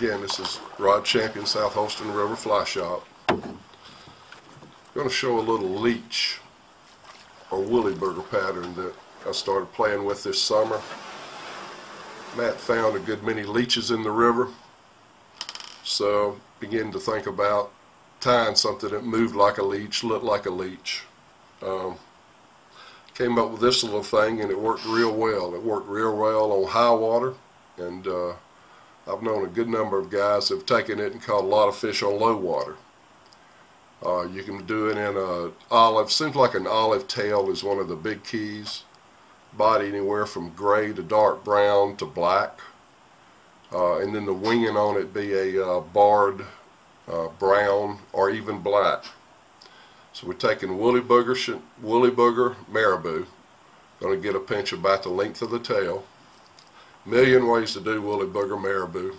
Again, this is Rod Champion, South Holston River Fly Shop. I'm Going to show a little leech or woolly burger pattern that I started playing with this summer. Matt found a good many leeches in the river, so began to think about tying something that moved like a leech, looked like a leech. Um, came up with this little thing and it worked real well. It worked real well on high water and uh, I've known a good number of guys that have taken it and caught a lot of fish on low water. Uh, you can do it in a olive, seems like an olive tail is one of the big keys. Body anywhere from gray to dark brown to black. Uh, and then the winging on it be a uh, barred uh, brown or even black. So we're taking woolly booger, woolly booger marabou. Going to get a pinch about the length of the tail. Million ways to do woolly booger marabou.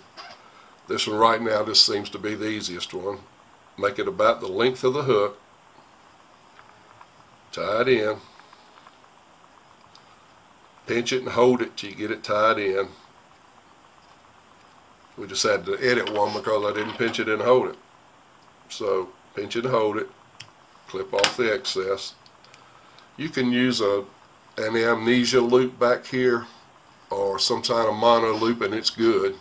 This one right now just seems to be the easiest one. Make it about the length of the hook. Tie it in. Pinch it and hold it till you get it tied in. We just had to edit one because I didn't pinch it and hold it. So pinch it and hold it. Clip off the excess. You can use a an amnesia loop back here or some kind of mono loop and it's good.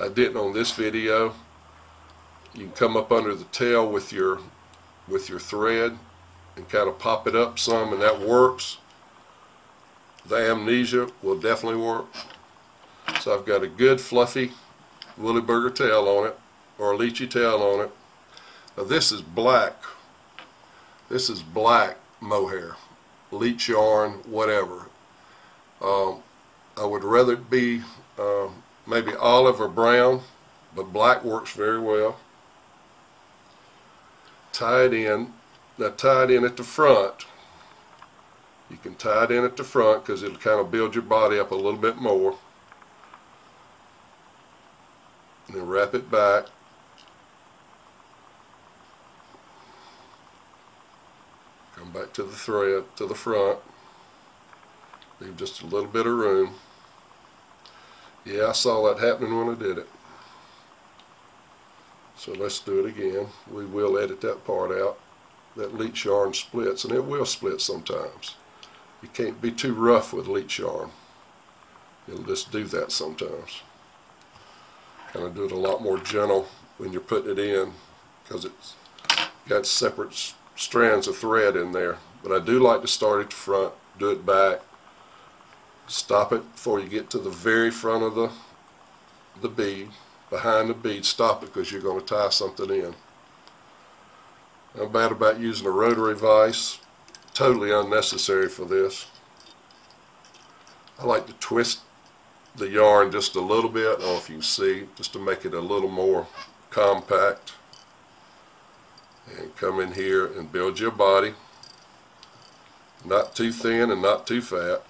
I didn't on this video. You can come up under the tail with your with your thread and kind of pop it up some and that works. The amnesia will definitely work. So I've got a good fluffy woolly burger tail on it or a leechy tail on it. Now this is black. This is black mohair, leech yarn, whatever. Um, I would rather it be uh, maybe olive or brown, but black works very well. Tie it in. Now tie it in at the front. You can tie it in at the front because it'll kind of build your body up a little bit more. And then wrap it back. Come back to the thread, to the front. Leave just a little bit of room. Yeah, I saw that happening when I did it. So let's do it again. We will edit that part out. That leech yarn splits, and it will split sometimes. You can't be too rough with leech yarn. It'll just do that sometimes. Kind of do it a lot more gentle when you're putting it in because it's got separate strands of thread in there. But I do like to start at the front, do it back, Stop it before you get to the very front of the, the bead. Behind the bead, stop it because you're going to tie something in. I'm bad about using a rotary vise. Totally unnecessary for this. I like to twist the yarn just a little bit. I don't know if you see, just to make it a little more compact. And come in here and build your body. Not too thin and not too fat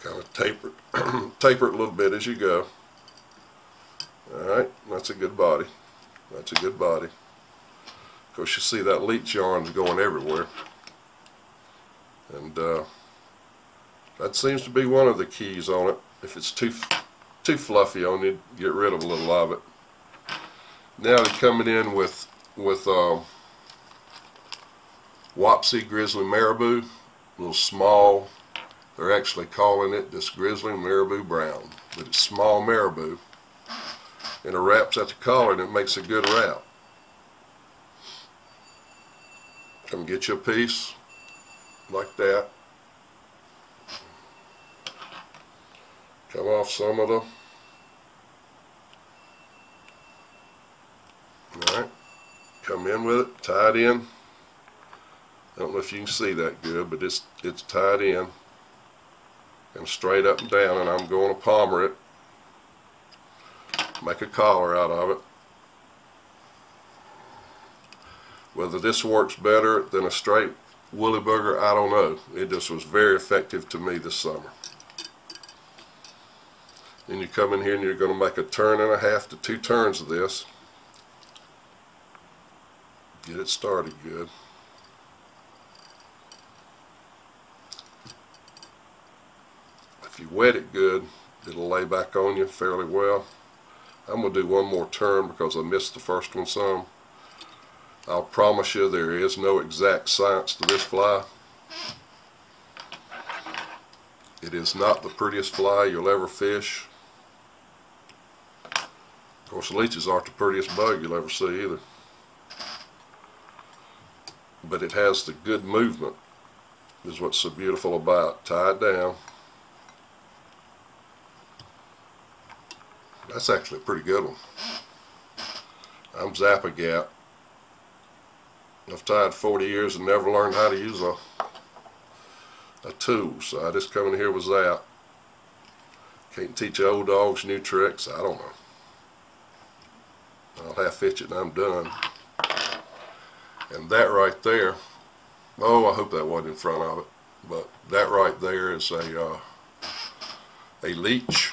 kind of taper, taper it a little bit as you go. Alright, that's a good body. That's a good body. Of course you see that leech yarn's going everywhere. And uh, that seems to be one of the keys on it. If it's too too fluffy on you, get rid of a little of it. Now they're coming in with with um, Wapsi Grizzly Marabou, little small they're actually calling it this grizzly marabou brown, but it's small marabou. And it wraps at the collar and it makes a good wrap. Come get you a piece like that. Come off some of the Alright, come in with it, tie it in. I don't know if you can see that good, but it's it's tied in and straight up and down and I'm going to palmer it. Make a collar out of it. Whether this works better than a straight woolly booger I don't know. It just was very effective to me this summer. Then you come in here and you're going to make a turn and a half to two turns of this. Get it started good If you wet it good, it'll lay back on you fairly well. I'm gonna do one more turn because I missed the first one some. I'll promise you there is no exact science to this fly. It is not the prettiest fly you'll ever fish. Of course, leeches aren't the prettiest bug you'll ever see either. But it has the good movement, is what's so beautiful about. Tie it down. That's actually a pretty good one. I'm Zap-A-Gap. I've tied 40 years and never learned how to use a a tool, so I just come in here with that. Can't teach old dogs new tricks. I don't know. I'll half hitch it and I'm done. And that right there, oh, I hope that wasn't in front of it, but that right there is a uh, a leech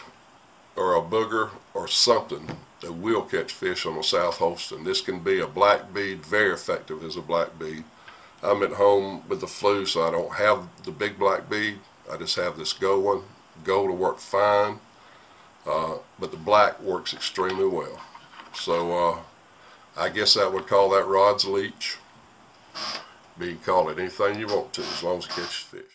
or a booger or something that will catch fish on the South Holston. This can be a black bead, very effective as a black bead. I'm at home with the flu, so I don't have the big black bead. I just have this go one. Go to work fine, uh, but the black works extremely well. So uh, I guess I would call that rod's leech. But you can call it anything you want to, as long as it catches fish.